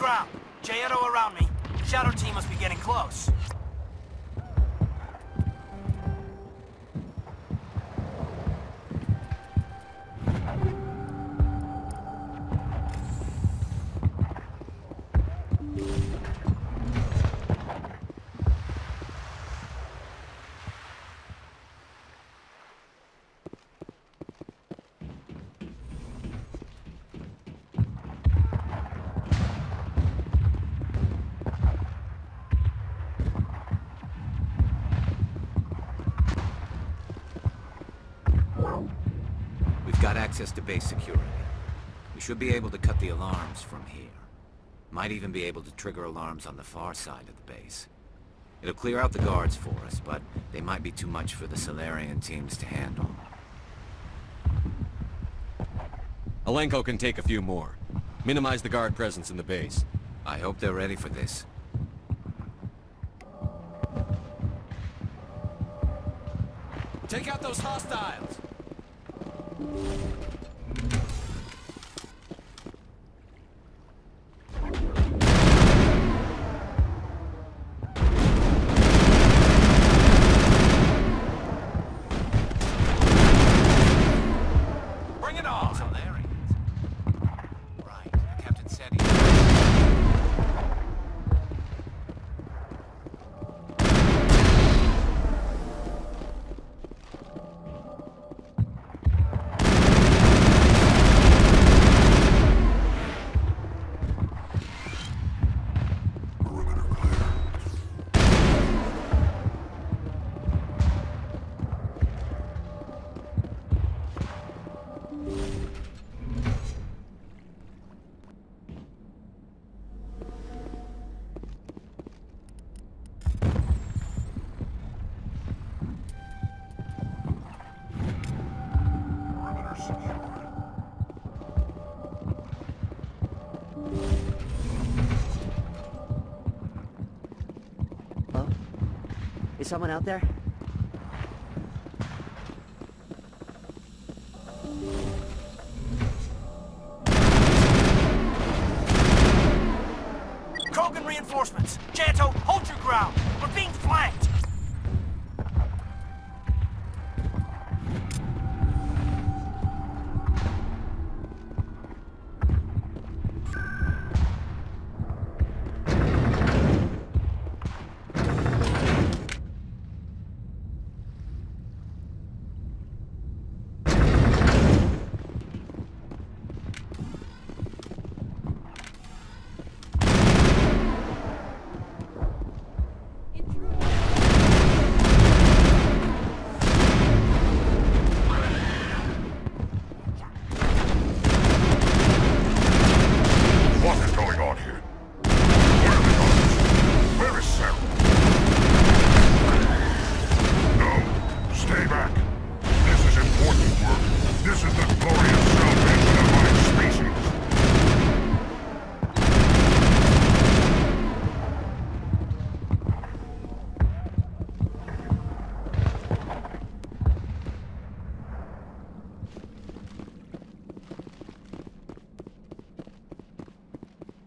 Ground. J-Edo around me. Shadow team must be getting close. Access to base security. We should be able to cut the alarms from here. Might even be able to trigger alarms on the far side of the base. It'll clear out the guards for us, but they might be too much for the Salarian teams to handle. Alenko can take a few more. Minimize the guard presence in the base. I hope they're ready for this. Take out those hostiles! Thank you. Someone out there?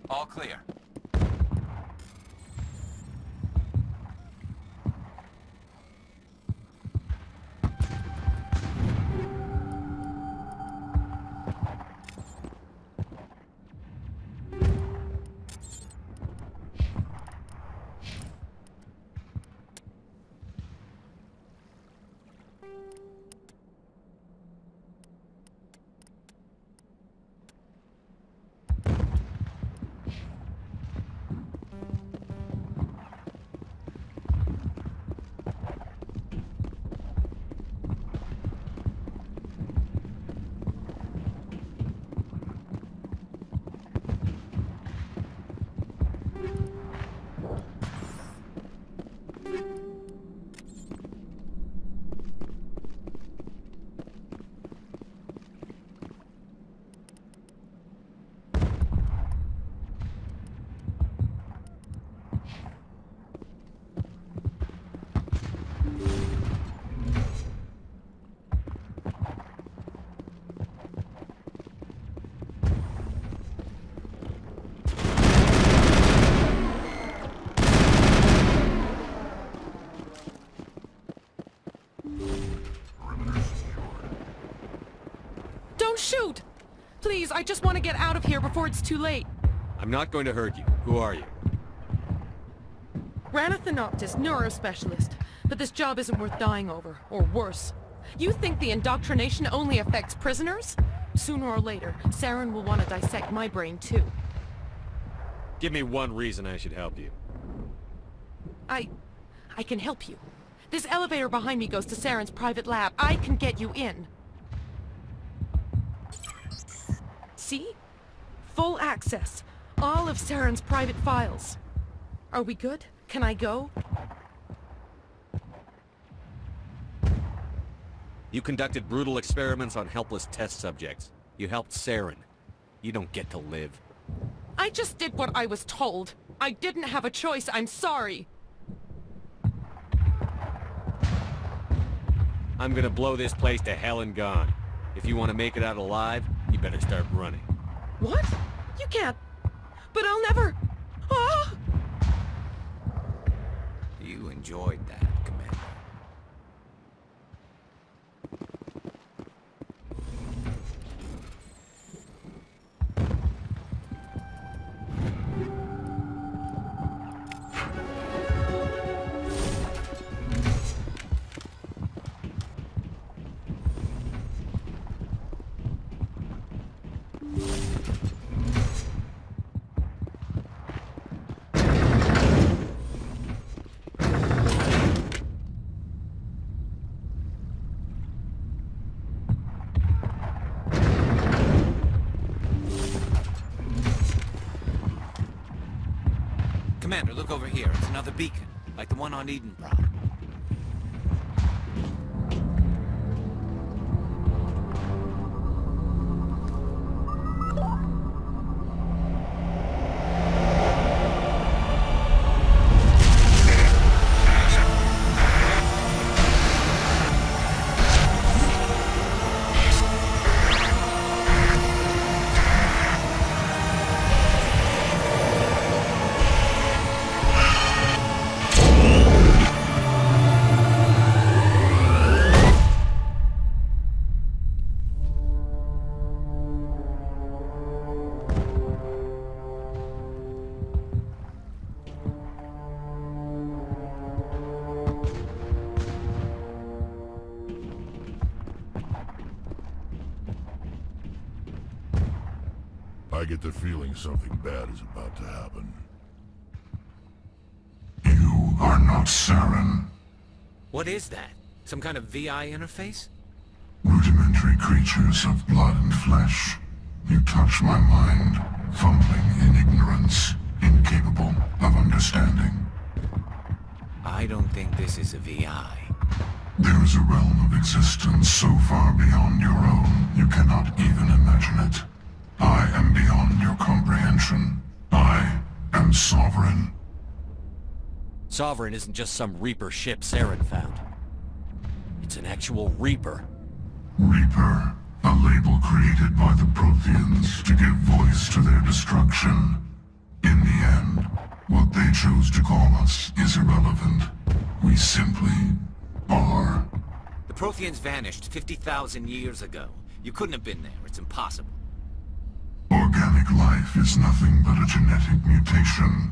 All clear. Oh, Please, I just want to get out of here before it's too late. I'm not going to hurt you. Who are you? Rana Thanoptis, neurospecialist. But this job isn't worth dying over, or worse. You think the indoctrination only affects prisoners? Sooner or later, Saren will want to dissect my brain too. Give me one reason I should help you. I... I can help you. This elevator behind me goes to Saren's private lab. I can get you in. See? Full access. All of Saren's private files. Are we good? Can I go? You conducted brutal experiments on helpless test subjects. You helped Saren. You don't get to live. I just did what I was told. I didn't have a choice. I'm sorry. I'm gonna blow this place to hell and gone. If you want to make it out alive, you better start running. What? You can't. But I'll never... Ah! You enjoyed that, look over here. It's another beacon, like the one on Eden Edenbrow. The feeling something bad is about to happen. You are not Saren. What is that? Some kind of VI interface? Rudimentary creatures of blood and flesh. You touch my mind, fumbling in ignorance, incapable of understanding. I don't think this is a VI. There is a realm of existence so far beyond your own, you cannot even imagine it. I am beyond your comprehension. I am sovereign. Sovereign isn't just some Reaper ship Saren found. It's an actual Reaper. Reaper, a label created by the Protheans to give voice to their destruction. In the end, what they chose to call us is irrelevant. We simply are. The Protheans vanished 50,000 years ago. You couldn't have been there. It's impossible. Organic life is nothing but a genetic mutation.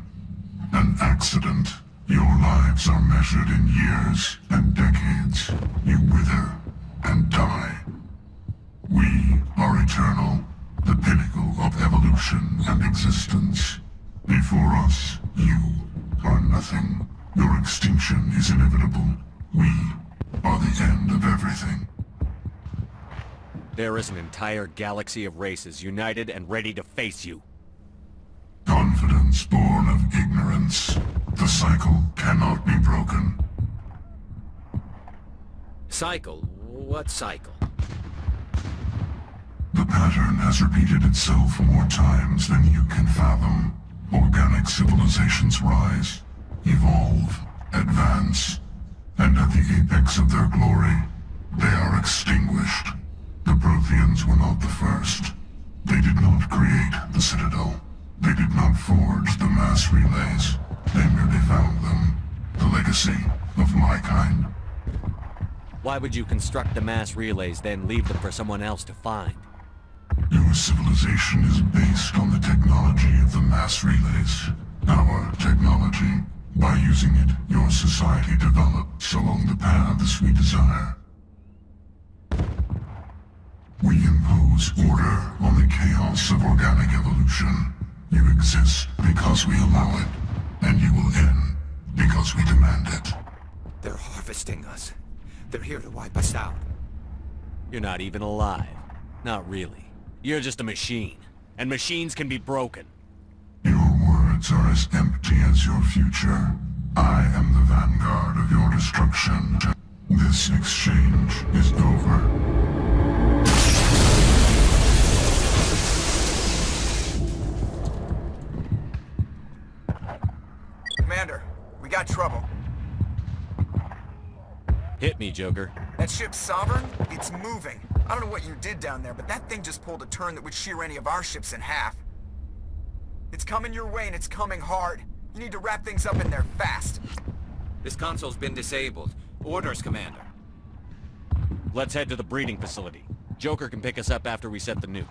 An accident. Your lives are measured in years and decades. You wither and die. We are eternal, the pinnacle of evolution and existence. Before us, you are nothing. Your extinction is inevitable. We are the end of everything. There is an entire galaxy of races united and ready to face you. Confidence born of ignorance. The cycle cannot be broken. Cycle? What cycle? The pattern has repeated itself more times than you can fathom. Organic civilizations rise, evolve, advance, and at the apex of their glory, they are extinguished. The Protheans were not the first. They did not create the Citadel. They did not forge the mass relays. They merely found them. The legacy of my kind. Why would you construct the mass relays, then leave them for someone else to find? Your civilization is based on the technology of the mass relays. Our technology. By using it, your society develops along the paths we desire. We impose order on the chaos of organic evolution. You exist because we allow it, and you will end because we demand it. They're harvesting us. They're here to wipe us out. You're not even alive. Not really. You're just a machine. And machines can be broken. Your words are as empty as your future. I am the vanguard of your destruction. This exchange is over. Got trouble. Hit me, Joker. That ship's Sovereign, it's moving. I don't know what you did down there, but that thing just pulled a turn that would shear any of our ships in half. It's coming your way and it's coming hard. You need to wrap things up in there fast. This console's been disabled. Orders, Commander. Let's head to the breeding facility. Joker can pick us up after we set the nuke.